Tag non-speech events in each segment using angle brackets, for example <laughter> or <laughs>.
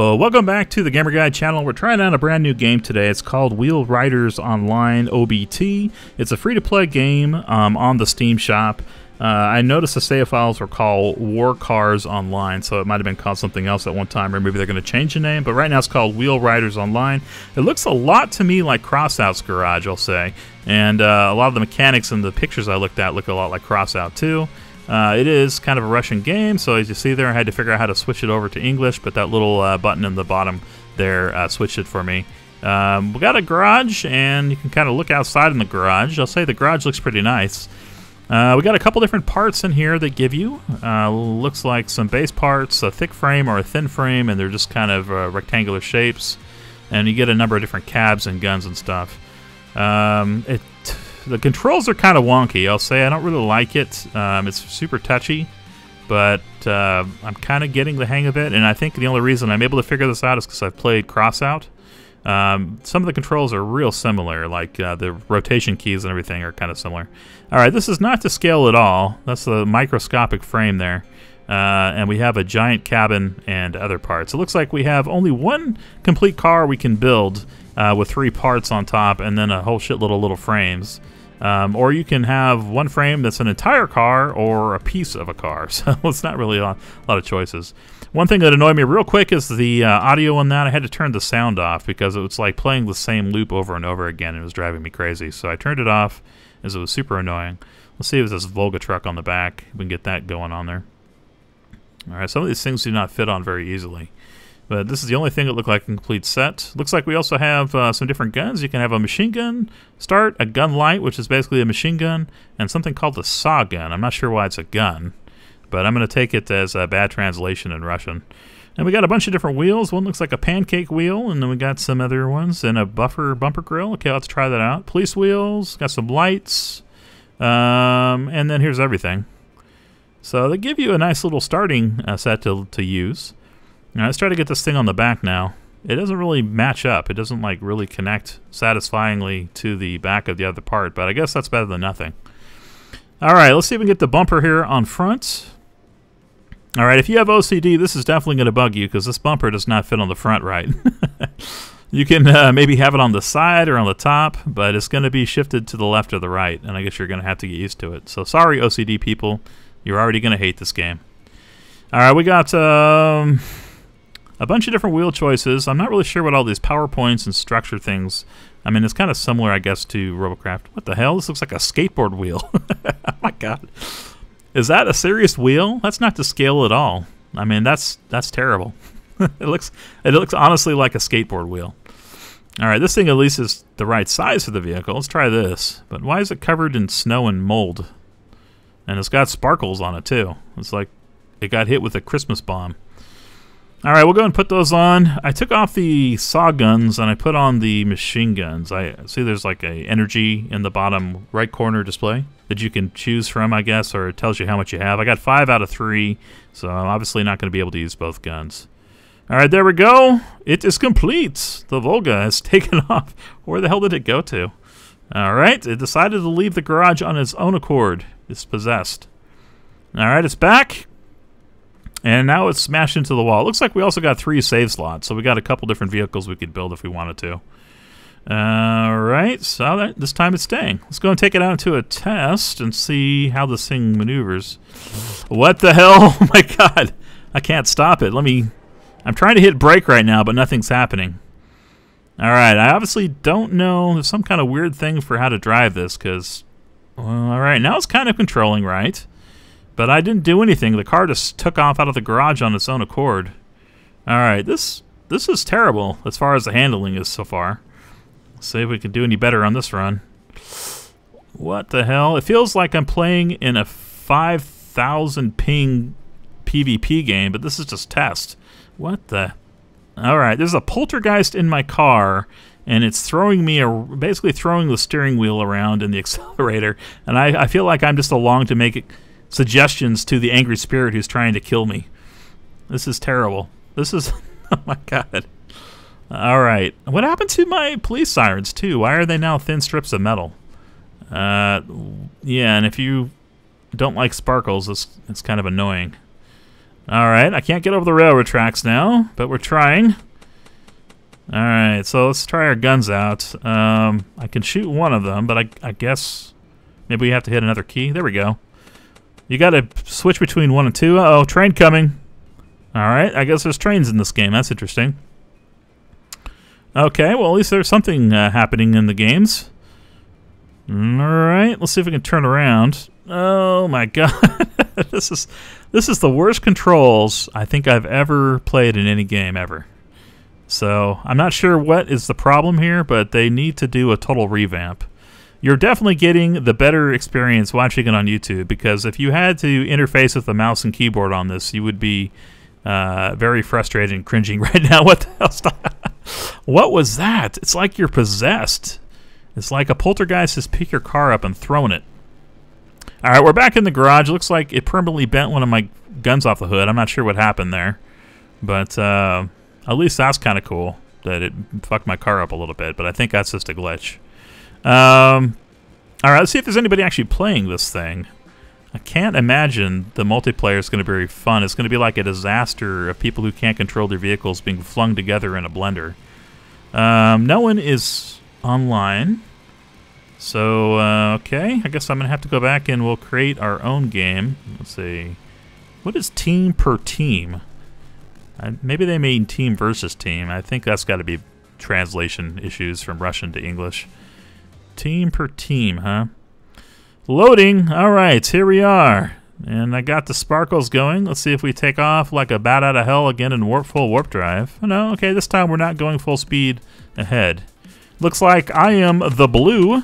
Uh, welcome back to the Gamer Guide channel. We're trying out a brand new game today. It's called Wheel Riders Online OBT. It's a free-to-play game um, on the Steam shop. Uh, I noticed the save files were called War Cars Online, so it might have been called something else at one time, or maybe they're going to change the name. But right now it's called Wheel Riders Online. It looks a lot to me like Crossout's Garage, I'll say, and uh, a lot of the mechanics and the pictures I looked at look a lot like Crossout too. Uh, it is kind of a Russian game, so as you see there, I had to figure out how to switch it over to English, but that little uh, button in the bottom there uh, switched it for me. Um, we got a garage, and you can kind of look outside in the garage. I'll say the garage looks pretty nice. Uh, we got a couple different parts in here that give you. Uh, looks like some base parts, a thick frame or a thin frame, and they're just kind of uh, rectangular shapes. And you get a number of different cabs and guns and stuff. Um, it the controls are kind of wonky. I'll say I don't really like it. Um, it's super touchy, but uh, I'm kind of getting the hang of it. And I think the only reason I'm able to figure this out is because I've played Crossout. Um, some of the controls are real similar, like uh, the rotation keys and everything are kind of similar. All right, this is not to scale at all. That's the microscopic frame there. Uh, and we have a giant cabin and other parts. It looks like we have only one complete car we can build uh, with three parts on top and then a whole shitload of little frames. Um, or you can have one frame that's an entire car or a piece of a car. <laughs> So it's not really a lot, of choices. One thing that annoyed me real quick is the uh, audio on that. I had to turn the sound off because it was like playing the same loop over and over again. It was driving me crazy. So I turned it off as it was super annoying. Let's see if this Volga truck on the back. We can get that going on there. All right, some of these things do not fit on very easily. But this is the only thing that looked like a complete set. Looks like we also have uh, some different guns. You can have a machine gun start, a gun light, which is basically a machine gun, and something called the saw gun. I'm not sure why it's a gun, but I'm going to take it as a bad translation in Russian. And we got a bunch of different wheels. One looks like a pancake wheel, and then we got some other ones, and a buffer bumper grill. Okay, let's try that out. Police wheels, got some lights, um, and then here's everything. So they give you a nice little starting uh, set to, to use. Now, let's try to get this thing on the back now. It doesn't really match up. It doesn't like really connect satisfyingly to the back of the other part, but I guess that's better than nothing. All right, let's see if we can get the bumper here on front. All right, if you have OCD, this is definitely going to bug you because this bumper does not fit on the front right. <laughs> you can uh, maybe have it on the side or on the top, but it's going to be shifted to the left or the right, and I guess you're going to have to get used to it. So sorry, OCD people. You're already going to hate this game. All right, we got... Um, a bunch of different wheel choices. I'm not really sure what all these power points and structure things. I mean, it's kind of similar, I guess, to Robocraft. What the hell? This looks like a skateboard wheel. <laughs> oh my god. Is that a serious wheel? That's not to scale at all. I mean, that's that's terrible. <laughs> it looks it looks honestly like a skateboard wheel. All right, this thing at least is the right size for the vehicle. Let's try this. But why is it covered in snow and mold? And it's got sparkles on it too. It's like it got hit with a Christmas bomb. All right, we'll go and put those on. I took off the saw guns and I put on the machine guns. I see there's like a energy in the bottom right corner display that you can choose from, I guess, or it tells you how much you have. I got five out of three, so I'm obviously not going to be able to use both guns. All right, there we go. It is complete. The Volga has <laughs> taken off. Where the hell did it go to? All right, it decided to leave the garage on its own accord. It's possessed. All right, it's back. And now it's smashed into the wall. It looks like we also got three save slots, so we got a couple different vehicles we could build if we wanted to. Alright, so that, this time it's staying. Let's go and take it out to a test and see how this thing maneuvers. What the hell? <laughs> Oh my god. I can't stop it. Let me... I'm trying to hit brake right now, but nothing's happening. Alright, I obviously don't know. Some kind of weird thing for how to drive this, because... Well, Alright, now it's kind of controlling right. But I didn't do anything. The car just took off out of the garage on its own accord. Alright, this this is terrible as far as the handling is so far. Let's see if we can do any better on this run. What the hell? It feels like I'm playing in a 5,000 ping PvP game, but this is just test. What the... Alright, there's a poltergeist in my car, and it's throwing me, a, basically throwing the steering wheel around and the <laughs> accelerator, and I, I feel like I'm just along to make suggestions to the angry spirit who's trying to kill me. This is terrible. This is... <laughs> oh my god. Alright. What happened to my police sirens, too? Why are they now thin strips of metal? Uh, yeah, and if you don't like sparkles, it's, it's kind of annoying. Alright, I can't get over the railroad tracks now, but we're trying. Alright, so let's try our guns out. Um, I can shoot one of them, but I, I guess maybe we have to hit another key. There we go. You gotta switch between one and two. Uh oh train coming. Alright, I guess there's trains in this game. That's interesting. Okay, well, at least there's something uh, happening in the games. Alright, let's see if we can turn around. Oh my <laughs> god. this is this is the worst controls I think I've ever played in any game ever. So, I'm not sure what is the problem here, but they need to do a total revamp. You're definitely getting the better experience watching it on YouTube because if you had to interface with the mouse and keyboard on this, you would be uh, very frustrated and cringing <laughs> right now. What the hell? what was that? It's like you're possessed. It's like a poltergeist has picked your car up and thrown it. All right, we're back in the garage. Looks like it permanently bent one of my guns off the hood. I'm not sure what happened there, but uh, at least that's kind of cool that it fucked my car up a little bit. But I think that's just a glitch. Um, all right, let's see if there's anybody actually playing this thing. I can't imagine the multiplayer is going to be very fun. It's going to be like a disaster of people who can't control their vehicles being flung together in a blender. Um, no one is online. So, uh, okay, I guess I'm going to have to go back and we'll create our own game. Let's see. What is team per team? Uh, maybe they mean team versus team. I think that's got to be translation issues from Russian to English. Team per team, huh? Loading. All right, here we are. And I got the sparkles going. Let's see if we take off like a bat out of hell again in warp full warp drive. Oh, no, okay, this time we're not going full speed ahead. Looks like I am the blue.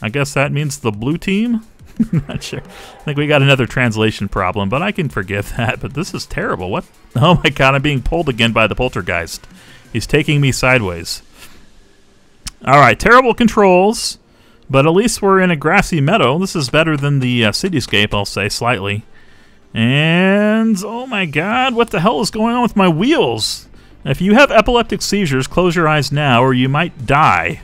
I guess that means the blue team? <laughs> not sure. I think we got another translation problem, but I can forgive <laughs> that. But this is terrible. What? <laughs> Oh my god, I'm being pulled again by the poltergeist. He's taking me sideways. All right, terrible controls. But at least we're in a grassy meadow. This is better than the uh, cityscape, I'll say, slightly. And, oh my god, what the hell is going on with my wheels? If you have epileptic seizures, close your eyes now or you might die.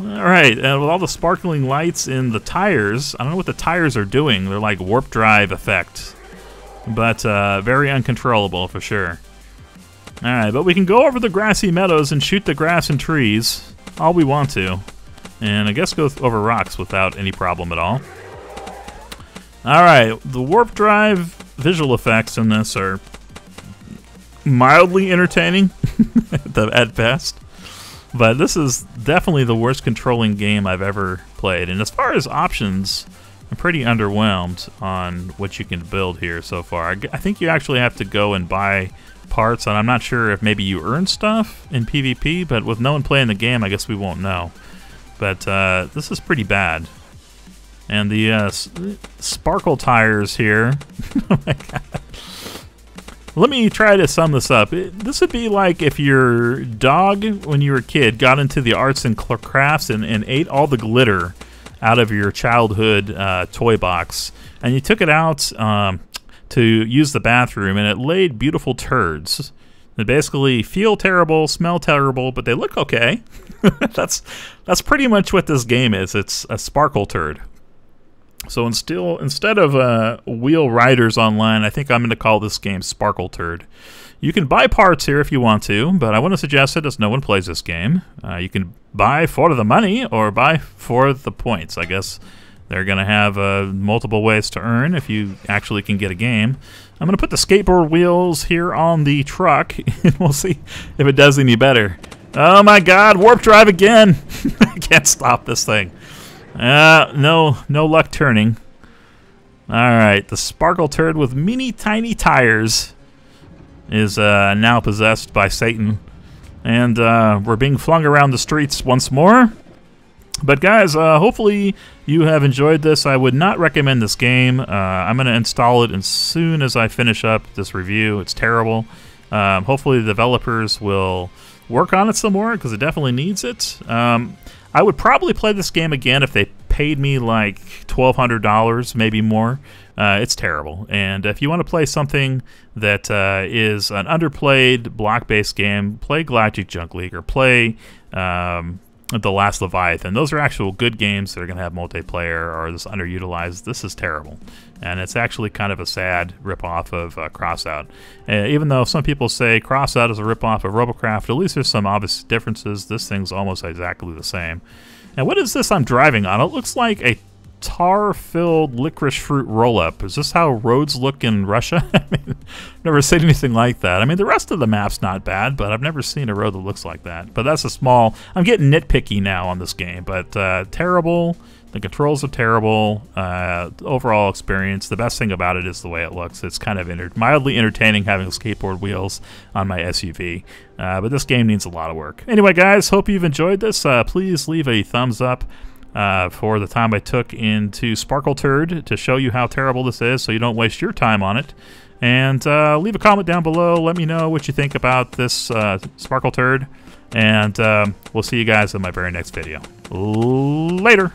Alright, and with all the sparkling lights in the tires, I don't know what the tires are doing. They're like warp drive effect. But uh, very uncontrollable for sure. Alright, but we can go over the grassy meadows and shoot the grass and trees. All we want to. And I guess go over rocks without any problem at all. Alright, the warp drive visual effects in this are mildly entertaining <laughs> at best. But this is definitely the worst controlling game I've ever played. And as far as options, I'm pretty underwhelmed on what you can build here so far. I think you actually have to go and buy parts, and I'm not sure if maybe you earn stuff in PvP, but with no one playing the game, I guess we won't know. But uh, this is pretty bad. And the uh, sparkle tires here. <laughs> oh my god. Let me try to sum this up. It, this would be like if your dog, when you were a kid, got into the arts and crafts and, and ate all the glitter out of your childhood uh, toy box, and you took it out um, to use the bathroom, and it laid beautiful turds. They basically feel terrible, smell terrible, but they look okay. <laughs> that's that's pretty much what this game is. It's a sparkle turd. So instead, instead of uh, Wheel Riders Online, I think I'm going to call this game Sparkle Turd. You can buy parts here if you want to, but I want to suggest it as no one plays this game. Uh, you can buy for the money or buy for the points. I guess they're going to have uh, multiple ways to earn if you actually can get a game. I'm going to put the skateboard wheels here on the truck, <laughs> and we'll see if it does any better. Oh my god, warp drive again! <laughs> I can't stop this thing. Uh, no, no luck turning. Alright, the sparkle turd with mini tiny tires is uh, now possessed by Satan. And uh, we're being flung around the streets once more. But guys, uh, hopefully you have enjoyed this. I would not recommend this game. Uh, I'm going to install it as soon as I finish up this review. It's terrible. Um, hopefully the developers will work on it some more because it definitely needs it. Um, I would probably play this game again if they paid me like $1,200, maybe more. Uh, it's terrible. And if you want to play something that uh, is an underplayed block based game, play Galactic Junk League or play um, The Last Leviathan. Those are actual good games that are going to have multiplayer or this underutilized. This is terrible. And it's actually kind of a sad ripoff of uh, Crossout. Uh, even though some people say Crossout is a ripoff of Robocraft, at least there's some obvious differences. This thing's almost exactly the same. And what is this I'm driving on? It looks like a tar-filled licorice fruit roll-up. Is this how roads look in Russia? <laughs> I mean, I've never seen anything like that. I mean, the rest of the map's not bad, but I've never seen a road that looks like that. But that's a small... I'm getting nitpicky now on this game, but uh, terrible. The controls are terrible. Uh, overall experience, the best thing about it is the way it looks. It's kind of mildly entertaining having skateboard wheels on my SUV. Uh, but this game needs a lot of work. Anyway, guys, hope you've enjoyed this. Uh, please leave a thumbs up uh, for the time I took into Sparkle Turd to show you how terrible this is so you don't waste your time on it. And uh, leave a comment down below. Let me know what you think about this uh, Sparkle Turd. And um, we'll see you guys in my very next video. Later.